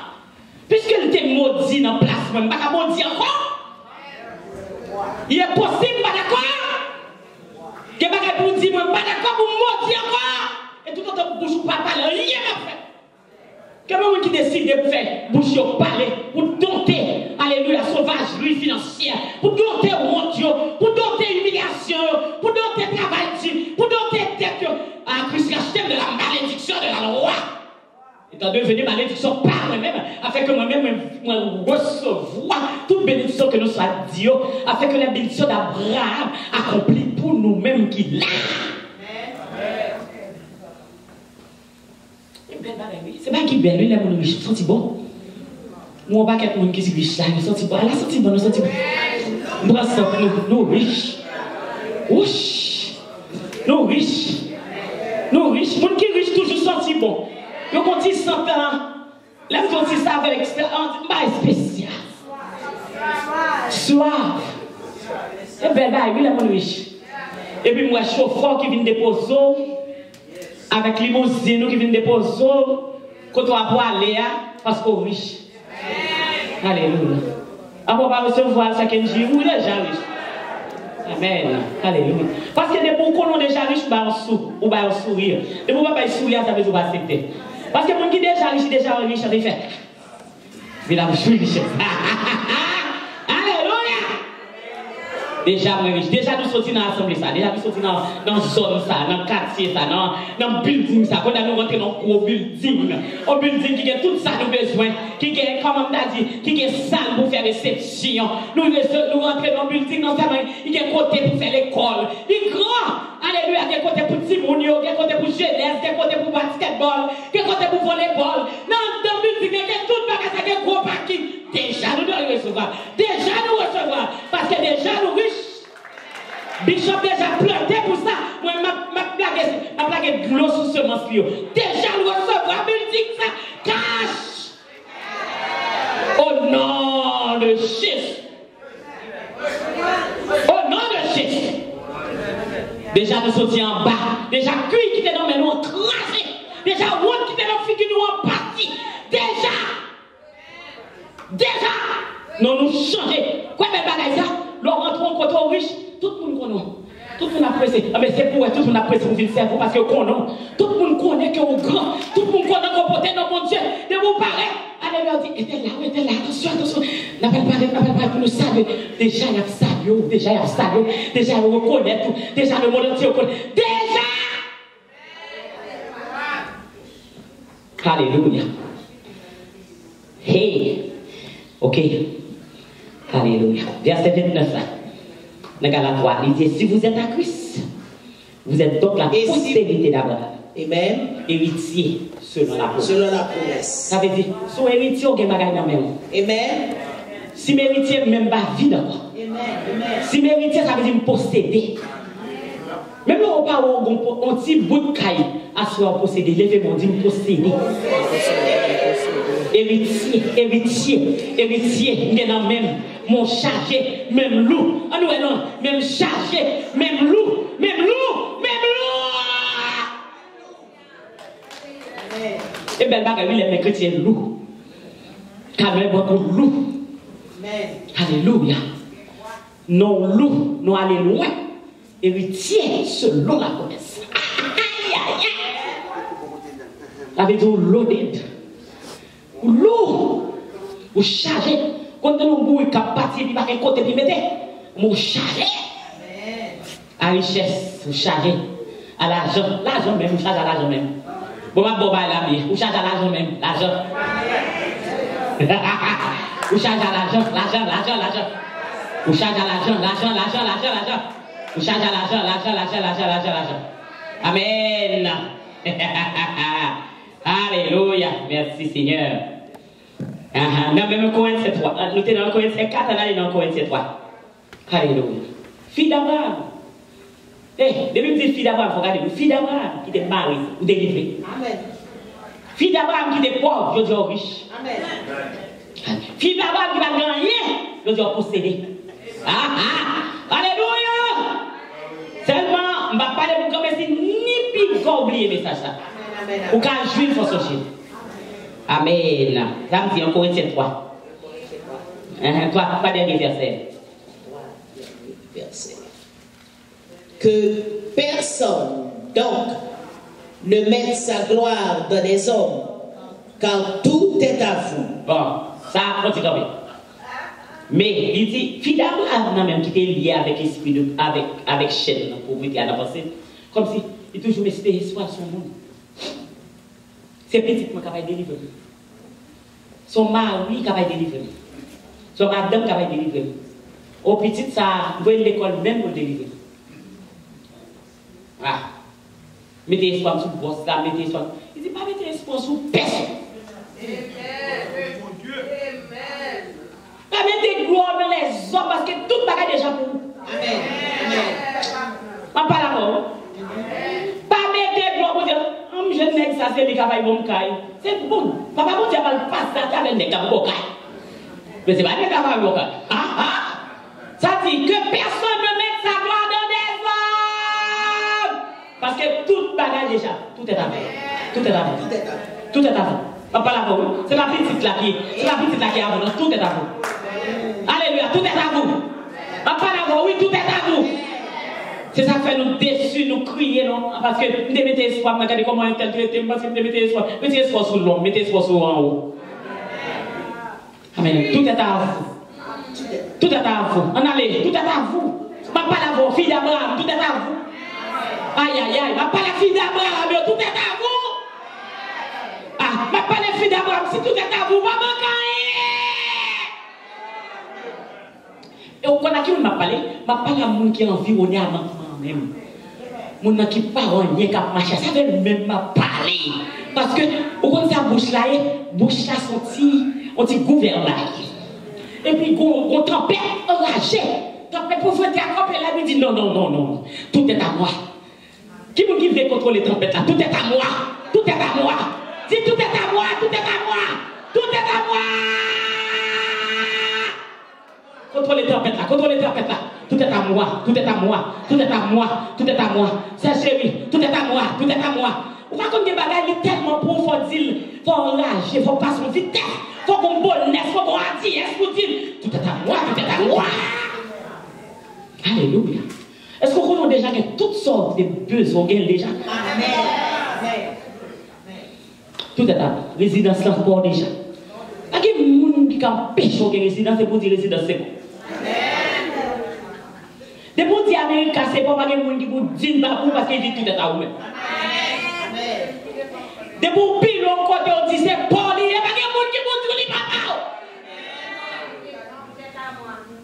Puisqu'elle était maudit dans la place, même pas maudit encore. Il est possible, pas d'accord. Que pas pour dire, pas d'accord pour maudire encore. Et tout le temps, bouche pas parler, rien à faire. Comment qui décide de faire bouche parler pour dompter, alléluia, sauvagerie financière, pour dompter honte, pour dompter humiliation, pour dompter travail, pour dompter tête, à Christ acheté de la malédiction de la loi étant devenu malédiction par moi-même, afin que moi-même recevoir toute bénédiction que nous soit Dieu, afin que la bénédiction d'Abraham accomplie pour nous-mêmes qu'il l'a. C'est pas qui belle, lui, il est mon riche, senti bon. Qui est riche là, il senti bon. Elle a senti bon, nous senti bon. Riche toujours senti bon. Yo kon ti santan, lèm kon ti sa avec un bail spécial. Soif. Et bel bail, oui, la mon riche. Et puis moi, chauffeur qui vient déposer, avec limousine qui vient déposer, quand on va pour aller, parce qu'on est riche. Alléluia. Après, on va recevoir ça qu'elle dit, oui, déjà riche. Amen. Alléluia. Parce que des pour qu'on est déjà riche, ou va un sourire. Et pour pas sourire, ça veut dire qu'on va accepter. Parce que mon qui déjà riche, déjà riche, il fait. Mais là, je suis riche. Déjà. Déjà, nous sortis dans l'assemblée, ça. Déjà, nous sortis dans la zone, ça, dans le quartier, ça, dans le building, ça. Quand nous rentrons dans le building, un building qui a tout ça, nous besoin, qui a, comme on a dit, qui a salle pour faire réception. Nous, nous rentrons dans le building, sa main, il y a côté pour faire l'école. Il est. Alléluia, quel côté pour Timounio, quel côté pour jeunesse, quel côté pour basketball, quel côté pour volleyball. Non, dans le musique, quel tout bagage, quel gros parking. Déjà, nous devons recevoir. Déjà, nous recevoir. Parce que déjà, nous riches. Bishop déjà planté pour ça. Moi, ma blague, de l'eau sous semence. Déjà, nous recevoir. Musique, ça. Cash. Au nom de Jésus. Au nom de Jésus. Déjà nous sortis en bas. Déjà cuit qui était dans mes nous. Déjà route qui était dans figure nous en partie. Déjà. Nous nous changer. Quoi mais bagaille ça? Nous rentrons côté riche. Tout le monde connaît. Tout le monde apprécie. Ah, mais c'est pour tout le monde apprécie pour venir servir parce que connaît. Tout le monde connaît que au grand. Tout le monde connaît qu'on porte dans mon Dieu. De vous paraît. Allez leur dire, était là, était là, attention, attention. N'appelle pas, n'appelle pas pour nous saluer. Déjà, il y a salué, déjà, il y a salué. Déjà, il reconnaît tout. Déjà, le monde entier reconnaît. Déjà! Alléluia. Hey. Ok. Alléluia. Verset 29 là. Dans Galatoire, il dit si vous êtes à Christ, vous êtes donc la postérité d'Abraham. Amen. Héritier selon la promesse. Selon la promesse. Ça veut dire, son héritier, on a dans même. Amen. Si mes héritiers même pas vie d'abord. Amen. Amen. Si mes héritiers, ça veut dire me posséder. Même là, on parle on petit bout de caille à soi posséder. Levez-moi, dit me posséder. Héritier, héritier, héritier, non même, mon chargé, même loup. Ah non, non, même chargé, même loup, même loup, même loup. Et bien, bah, oui, les chrétiens loup. Car même beaucoup loup. Alléluia. Non loup, nous allons loin. Héritier selon la promesse. Aïe, aïe, aïe. Avec du loaded. ou lourd, ou chargé. Quand nous boue qui a bâti, il va côté, il mettait. Ou chargé. À richesse, ou chargé. À l'argent, l'argent même, ou chargé à l'argent même. Bon, ma boba la bien, ou chargé à l'argent même, l'argent. ou chargé à l'argent, l'argent, l'argent, l'argent. Ou chargé à l'argent, l'argent, l'argent, l'argent, l'argent. Ou chargé à l'argent, l'argent, l'argent, l'argent, l'argent. Amen. Alléluia. Merci Seigneur. Ah, ah. Dans même Corinthiens 3. Nous sommes dans Corinthiens 4, on est dans Corinthiens 3. Alléluia. Fille d'Abraham. Eh, depuis que fille d'Abraham, il faut regarder. Fille d'Abraham qui était mariée ou délivrée. Amen. Fille d'Abraham qui était pauvre, je dis riche. Amen. Fille d'Abraham qui n'a rien, je dis possédé. Ah ah, Alléluia. Seulement, je ne vais pas parler pour commencer ni pire oublier le message. Ou jouer, il faut sortir. Amen. Ça me dit en Corinthiens 3. Hein, Toi, pas dernier verset. Que personne, donc, ne mette sa gloire dans les hommes, car tout est à vous. Bon, ça, on dit quand même. Mais il dit, d'Abraham, non, même qui était lié avec l'esprit avec, avec chaîne, la pauvreté à la pensée, comme si il toujours resté espoir sur le monde. C'est petit qui va délivrer. Son mari qui va délivrer. Son madame qui va délivrer. Au petit, ça, vous l'école même pour délivrer. Ah. Mettez espoir sur le boss, là, mettez espoir. Il dit, pas mettez espoir sur personne. Pas mettre gloire dans les hommes parce que tout bagage déjà pour vous. Amen. Amen. Pas mettre gloire pour dire, ça, c'est lui qui bon caille. C'est bon. Papa, bon Dieu, va le passer avec bon caille. Mais c'est pas bon caille. Ah, ah. Ça dit que personne ne mette sa gloire dans des hommes. Parce que tout bagage déjà, tout est à vous. Tout est à vous. Tout est vous. On parle à vous. C'est la petite là qui c'est la petite là qui est à vous. Non, Tout est à vous. Alléluia. Tout est à vous. On parle à vous. Oui, tout est à vous. C'est ça qui fait nous déçus, nous crier, non? Parce que nous devons mettre espoir, regardez comment un tel traité, parce que nous devons mettre espoir. Mettez espoir sur l'homme, mettez espoir sur en haut. Amen. Tout est à vous. Tout est à vous. En allez, tout est à vous. Ma pas la voix, fille d'Abraham, tout est à vous. Aïe, aïe, aïe. Ma pas la fille d'Abraham, tout est à vous. Ah, ma pas la fille d'Abraham, si tout est à vous, va manquer. Et on connaît qui m'a parlé? M'a parlé à qui est environné à moi-même. Mon qui parle rien qui marche, ça veut même m'a parlé. Parce que, au contraire, sa bouche là, bouche là sorti, on dit gouvernail. Et puis, on, tempête enragée. Tempête pour faire accroper là, il dit non, non, non, non. Tout est à moi. Qui vous qui veut contrôler tempête là? Tout est à moi. Tout est à moi. Si tout est à moi, tout est à moi. Tout est à moi. Contrôlez la tempête là, contrôlez la tempête là. Tout est à moi, tout est à moi, tout est à moi, tout est à moi. C'est chéri, tout est à moi, tout est à moi. Ou pas comme des bagages, tellement pour faut dire, faut enrager, faut passer son vitesse, faut qu'on bonnet, faut qu'on hardiesse, faut dire, tout est à moi, tout est à moi. Alléluia. Est-ce qu'on connaît déjà que toutes sortes de besoins déjà? Amen. Tout est à. Résidence là, pour déjà. Il y a des gens qui empêchent une résidence, c'est pour dire résidence, c'est bon. De pou ti Amerik kase pou bagay moun di pou din babou paske di tout etat ou men. De pou pil ou kote ou di se poli e bagay moun di pou tout li papa ou.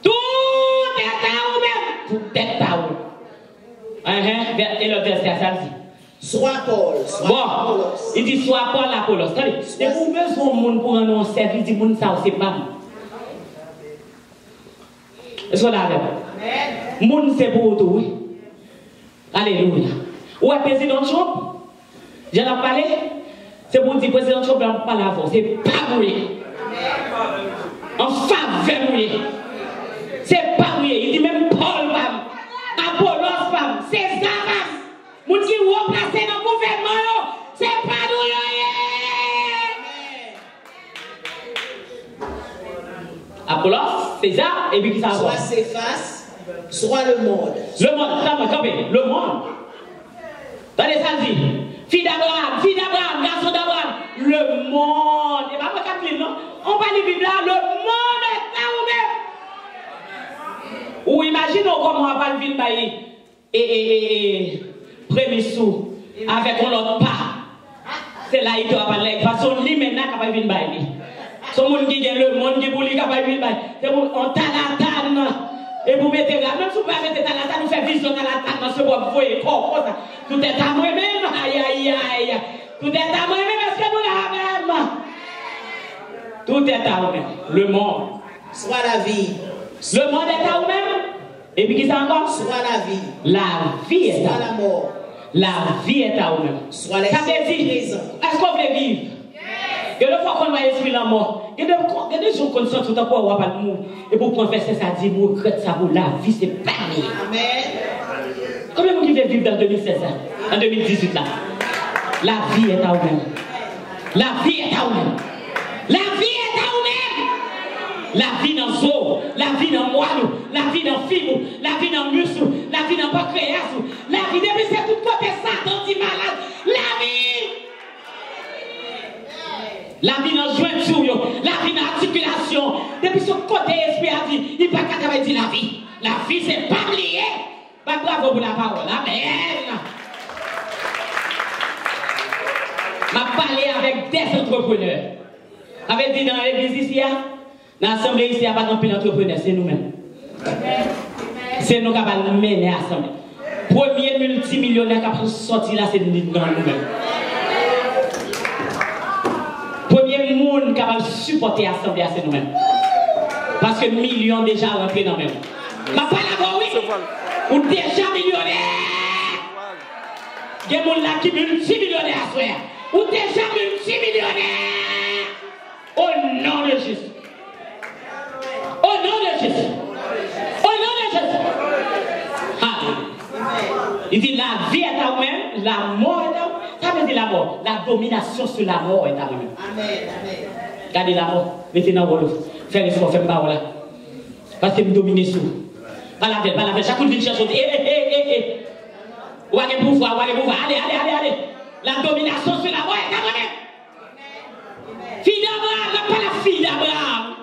Tout etat ou men. Tout etat ou. Anjen, e lo verse a sal si. Soa Paul. Bon, e di soa Paul Apolos. Tade, de pou mè son moun pou anon servis di moun sa ou se mam. Pas moi? Monde c'est pour tout, oui. Alléluia. Ou est président Trump? J'en ai parlé. C'est pour dire président Trump, on parle avant. C'est pas vrai. En faveur. C'est pas vrai. Il dit même Paul, femme. Apollos, femme. César, femme. Moun qui remplacé dans le gouvernement, c'est pas nous. Apollos, César, et puis qui ça va? Soit Céphas, soit le monde. Le monde, ça va camper, le monde. Dans les dit, fille d'Abraham, fille d'Abraham, garçon d'Abraham, le monde. Et pas Catherine, non? On parle de Bible là, le monde est à vous-même. Ou imaginons comment on va le vivre et, et, et, et premier sou avec un autre pas. C'est là il doit parler. Parce qu'on lit maintenant capable de vivre Son monde qui gagne le. Et vous même si vous pouvez mettre dans la la table, dans ce bois, vous voyez, corps, comme ça. Tout est à moi-même, aïe, aïe, aïe. Tout est à moi-même, est-ce que nous la même? Tout est à vous-même. Le monde. Soit la vie. Le monde est à vous-même. Et puis qui ça encore? Soit la vie. La vie est Soit à la mort. La vie est à vous-même. Soit les Ça veut dire, est-ce qu'on veut vivre? A des fois qu'on va esprit la mort. Il y a des a jours qu'on sent tout à coup va pas le mot. Et pour confesser ça, dit, moi, regrette ça pour la vie, c'est pas mieux. Amen. Combien de vous veulent vivre dans 2016 là? En 2018 là? La vie est à vous-même. La vie est à vous-même. La vie est à vous-même. La vie dans zoo, la vie dans moelle, la vie dans fibre, la vie dans muscle, la vie dans pancréas, la vie depuis c'est tout côté Satan dit malade. La vie. La vie dans jointure, la vie dans articulation. Depuis ce côté esprit a dit, il pas qu'à dire la vie. La vie c'est pas lié. Bah, bravo pour la parole. Amen. m'a parlé avec des entrepreneurs. Avec dit dans l'église ici, hein, dans l'assemblée ici, il n'y a pas d'entrepreneurs, c'est nous-mêmes. C'est nous qui avons mené l'assemblée. Premier multimillionnaire qui a sorti là, c'est nous-mêmes. Monde qui a supporté l'assemblée, c'est nous-mêmes. Parce que millions déjà rentrés dans même. Ma à oui. Ou déjà millionnaire. Il y a des gens qui multimillionnaires à soi. Ou déjà multimillionnaire. Au nom de Jésus. Au nom de Jésus. Au nom de Jésus. Il dit la vie est à vous-même, la mort est à vous. Ça veut dire la mort. La domination sur la mort est vous-même. Amen. Amen. Regardez la mort. Mettez dans le Faire soins, faites pas là. Parce que vous dominez sur. Pas la veille, pas la fois que vous cherchez, eh, eh, eh, eh, eh. Ou allez pouvoir, ou allez pouvoir. Allez, allez, allez, allez. La domination sur la mort est à vous-même. Fille d'Abraham, n'a pas la fille d'Abraham.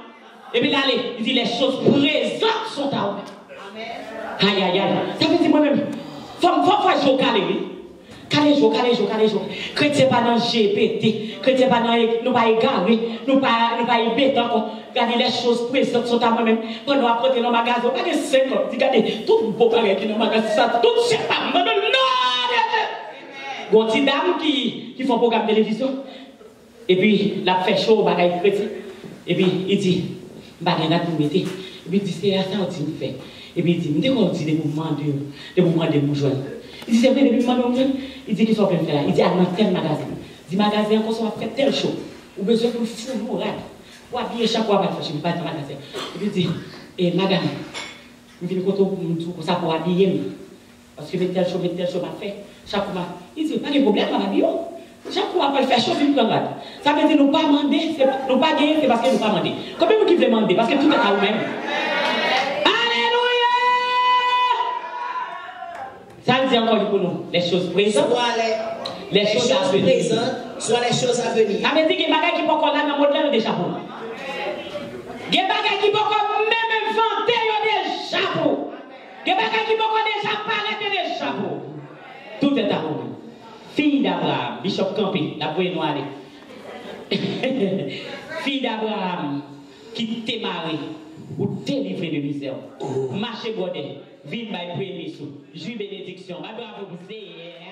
Et puis là, allez, il dit les choses présentes sont à vous. Aïe, aïe, aïe. Ça veut dire moi-même, faut faut faire jouer au calé, Calé jour, calé jour, calé jour. Chrétien pas dans GPT, chrétien pas dans, nous pas égaré, nous pas, nous pas ébêter encore. Regardez les choses présentes sont à moi-même. Quand nous apportons dans le magasin, pas de 50, regardez, tout le qui est dans le magasin, ça, tout c'est pas moi-même, non! Bon, petite dame qui, qui font programme télévision. Et puis, la fait chaud au bagage chrétien. Et puis, il dit, bagage là pour mettre. Et puis, il dit, c'est ça que tu me fais. Et puis, il dit, mais qu'on dit des mouvements de, mouvements de joindre. Il dit, c'est vrai, depuis moi, il dit, qu'il faut faire là. Il dit, ah, dans tel magasin. Il dit, magasin, quand on va faire tel show. Ou besoin de fou, moral. Ou habiller chaque fois, je ne vais pas dans magasin. Et il dit, eh, magasin, je viens pour ça pour habiller. Parce que tel show, tel show, m'a fait. Chaque fois, il dit, pas de problème, ma habiller. Chaque fois qu'on faire chaud, il prend Ça veut dire nous pas demander, nous pas gagner, c'est parce que nous pas demander. Combien vous qui voulez demander? Parce que tout est à vous-même. Encore pour nous, les choses présentes, Soit les, les choses à venir. présentes, soit les choses à venir. Ça veut dire qu'il y a des bagages qui ne pas là dans le modèle déjà pour. Il y a des bagages qui ne peuvent pas même inventer déjà pour. Il y a des bagages qui ne peuvent pas déjà parler déjà pour. Tout est à vous. Fille d'Abraham, Bishop Campé, la voix noire. Fille d'Abraham, qui t'est mariée, ou délivré de misère. Marchez godet, ville by prémisse, juge bénédiction. Bravo vous, c'est.